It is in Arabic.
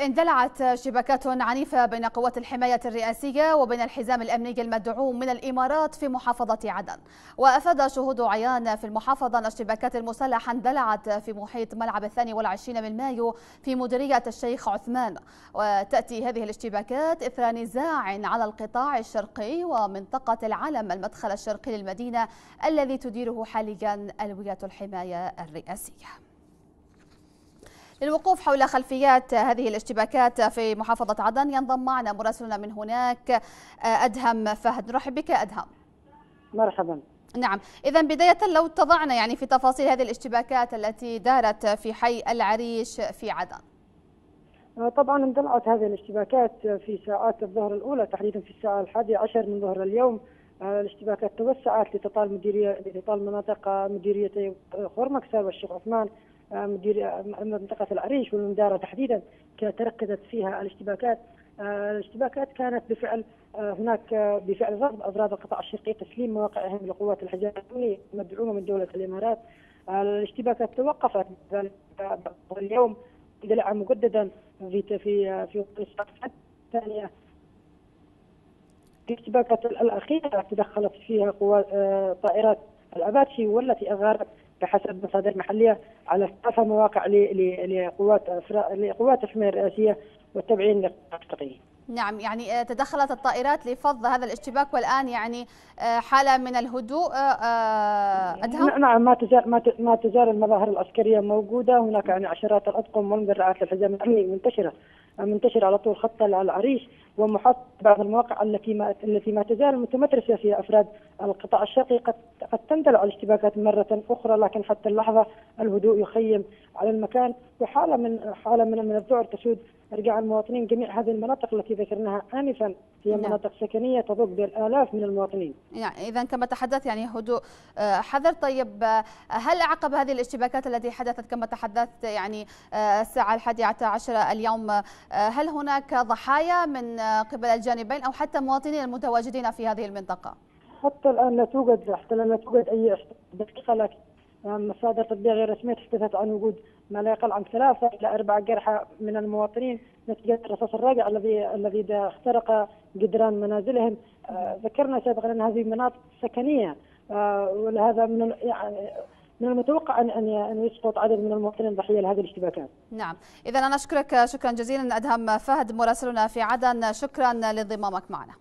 اندلعت شبكات عنيفة بين قوات الحماية الرئاسية وبين الحزام الأمني المدعوم من الإمارات في محافظة عدن. وأفاد شهود عيان في المحافظة أن الشبكات المسلحة اندلعت في محيط ملعب الثاني والعشرين من مايو في مديرية الشيخ عثمان. وتأتي هذه الاشتباكات إثر نزاع على القطاع الشرقي ومنطقة العلم المدخل الشرقي للمدينة الذي تديره حاليا ألوية الحماية الرئاسية. للوقوف حول خلفيات هذه الاشتباكات في محافظة عدن ينضم معنا مراسلنا من هناك أدهم فهد. نرحب بك أدهم. مرحبا. نعم. إذا بداية لو تضعنا يعني في تفاصيل هذه الاشتباكات التي دارت في حي العريش في عدن. طبعا اندلعت هذه الاشتباكات في ساعات الظهر الأولى تحديدا في الساعة الحادية عشر من ظهر اليوم. الاشتباكات توسعت لتطال مديرية لتطال مناطق مديريتي خرمكسر والشيخ عثمان. مدير منطقة العريش والمدارة تحديدا تركزت فيها الاشتباكات. الاشتباكات كانت بفعل هناك بفعل رفض افراد القطاع الشرقي تسليم مواقعهم لقوات الحجاز الامني المدعومه من دولة الإمارات. الاشتباكات توقفت. اليوم اندلع مجددا في في في الثانية الاشتباكات الأخيرة تدخلت فيها قوات طائرات الأباتشي والتي أغارت بحسب مصادر محلية على ثلاث مواقع لقوات لقوات الحماية الرئاسية والتابعين للقطاع نعم يعني تدخلت الطائرات لفض هذا الاشتباك والآن يعني حالة من الهدوء ادهم نعم ما تزال ما تزال المظاهر العسكرية موجودة. هناك يعني عشرات الأطقم والمدرعات للحزام الأمني منتشره منتشرة على طول خط العريش. ومحط بعض المواقع التي ما التي ما تزال متمترسة فيها أفراد القطاع الشرقي. قد قد تندلع الاشتباكات مرة أخرى لكن حتى اللحظة الهدوء يخيم على المكان وحالة من حالة من من الذعر تسود ارجاع المواطنين جميع هذه المناطق التي ذكرناها انفا هي نعم. مناطق سكنية تضج بالآلاف من المواطنين. يعني اذا كما تحدث يعني هدوء حذر طيب هل عقب هذه الاشتباكات التي حدثت كما تحدثت يعني الساعة الحادية عشر اليوم هل هناك ضحايا من قبل الجانبين أو حتى مواطنين المتواجدين في هذه المنطقة؟ حتى الآن لا توجد حتى الآن لا توجد أي لكن مصادر طبيه غير رسمية تحدثت عن وجود ما لا يقل عن ثلاثة إلى أربع جرحى من المواطنين نتيجة الرصاص الراجع الذي الذي اخترق جدران منازلهم آه ذكرنا سابقا أن هذه مناطق سكنية آه ولهذا من يعني من المتوقع ان أن يسقط عدد من المواطنين ضحيه لهذه الاشتباكات. نعم، اذا أنا أشكرك شكرا جزيلا أدهم فهد مراسلنا في عدن، شكرا لانضمامك معنا.